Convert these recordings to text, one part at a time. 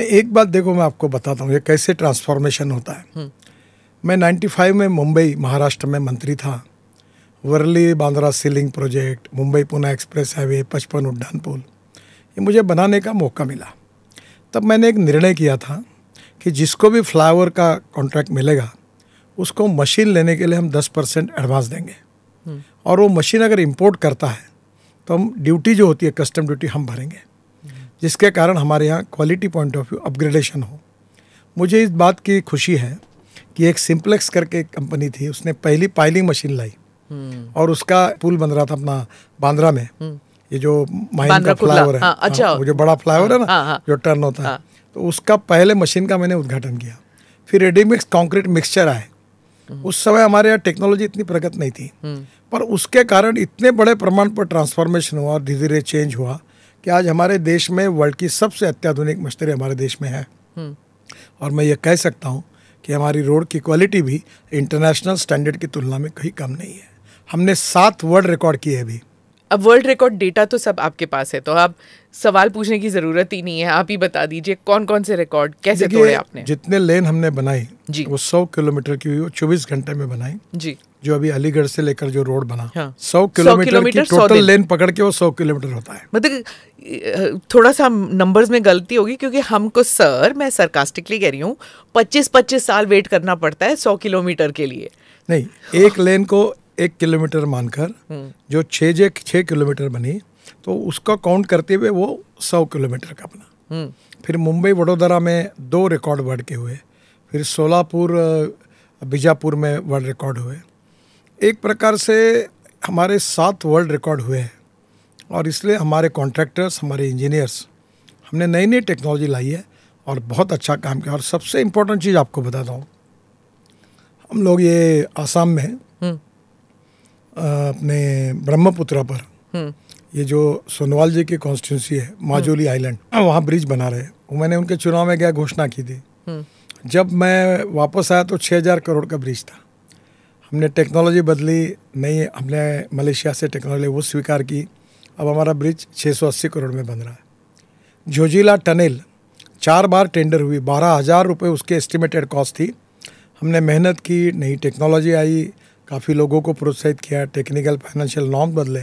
नहीं एक बात देखो मैं आपको बताता हूँ ये कैसे ट्रांसफॉर्मेशन होता है। मैं 95 में मुंबई महाराष्ट्र में मंत्री था। Worli Bandra sea link project Mumbai Pune express highway पचपन उड्डान पुल ये मुझे बनाने का मौका मिला। तब मैंने एक निर्णय किया था कि जिसको भी फ्लाईओवर का कॉन्ट्रैक्ट मिलेगा उसको मशीन लेने के लिए हम 10 परसेंट एडवांस देंगे। और वो मशीन अगर इम्पोर्ट करता है तो हम ड्यूटी जो होती है कस्टम ड्यूटी हम भरेंगे। जिसके कारण हमारे यहाँ quality point of view upgradation हो। मुझे इस बात की खुशी है कि एक सिंप्लेक्स करके कंपनी थी उसने पहली पाइलिंग मशीन लाई। और उसका पुल बन रहा था अपना बांद्रा में। ये जो माइन का फ्लाईओवर है। हाँ, अच्छा। हाँ, वो जो बड़ा फ्लाईओवर है ना हाँ, हाँ। जो टर्न होता है। हाँ। तो उसका पहले मशीन का मैंने उद्घाटन किया। फिर रेडीमिक्स कंक्रीट मिक्सचर आए। उस समय हमारे यहाँ टेक्नोलॉजी इतनी प्रगत नहीं थी। पर उसके कारण इतने बड़े प्रमाण पर ट्रांसफॉर्मेशन हुआ और धीरे धीरे चेंज हुआ कि आज हमारे देश में वर्ल्ड की सबसे अत्याधुनिक मशीनरी हमारे देश में है। और मैं ये कह सकता हूँ कि हमारी रोड की क्वालिटी भी इंटरनेशनल स्टैंडर्ड की तुलना में कहीं कम नहीं है। हमने सात वर्ल्ड रिकॉर्ड किए अभी। अब वर्ल्ड रिकॉर्ड डेटा तो सब आपके पास है तो आप सवाल पूछने की ज़रूरत ही नहीं है आप ही बता दीजिए कौन कौन से रिकॉर्ड कैसे तोड़े आपने? जितने लेन हमने बनाई जी। वो सौ किलोमीटर की हुई वो चौबीस घंटे में बनाई जी। जो अभी अलीगढ़ से लेकर जो रोड बना हाँ। सौ किलोमीटर की टोटल लेन पकड़ के वो सौ किलोमीटर होता है। मतलब थोड़ा सा नंबर्स में गलती होगी क्योंकि हमको सर मैं सरकास्टिकली कह रही हूँ पच्चीस पच्चीस साल वेट करना पड़ता है सौ किलोमीटर के लिए। नहीं एक लेन को एक किलोमीटर मानकर जो छः जे छः किलोमीटर बनी तो उसका काउंट करते हुए वो सौ किलोमीटर का बना। हम्म, फिर मुंबई वडोदरा में दो रिकॉर्ड वर्ल्ड के हुए फिर सोलापुर बीजापुर में वर्ल्ड रिकॉर्ड हुए। एक प्रकार से हमारे सात वर्ल्ड रिकॉर्ड हुए हैं और इसलिए हमारे कॉन्ट्रैक्टर्स हमारे इंजीनियर्स हमने नई नई टेक्नोलॉजी लाई है और बहुत अच्छा काम किया। और सबसे इम्पोर्टेंट चीज़ आपको बताता हूँ। हम लोग ये आसाम में हम्म, अपने ब्रह्मपुत्रा पर। हम्म, ये जो सोनवाल जी की कॉन्स्टिट्यूंसी है माजोली आइलैंड वहाँ ब्रिज बना रहे वो मैंने उनके चुनाव में क्या घोषणा की थी? हम्म, जब मैं वापस आया तो 6000 करोड़ का ब्रिज था। हमने टेक्नोलॉजी बदली, नहीं, हमने मलेशिया से टेक्नोलॉजी वो स्वीकार की। अब हमारा ब्रिज 680 करोड़ में बन रहा है। जोजिला टनल, चार बार टेंडर हुई, बारह हज़ार रुपये उसके एस्टिमेटेड कॉस्ट थी। हमने मेहनत की, नई टेक्नोलॉजी आई, काफ़ी लोगों को प्रोत्साहित किया टेक्निकल फाइनेंशियल नॉर्म बदले।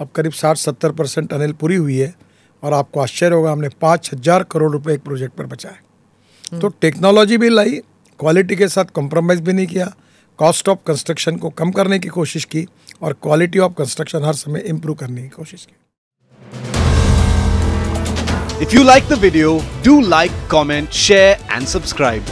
अब करीब साठ सत्तर परसेंट टनल पूरी हुई है और आपको आश्चर्य होगा, हमने पाँच हज़ार करोड़ रुपए एक प्रोजेक्ट पर बचाए तो टेक्नोलॉजी भी लाई क्वालिटी के साथ कॉम्प्रोमाइज़ भी नहीं किया कॉस्ट ऑफ़ कंस्ट्रक्शन को कम करने की कोशिश की और क्वालिटी ऑफ़ कंस्ट्रक्शन हर समय इंप्रूव करने की कोशिश की if you like the video do like comment share and subscribe.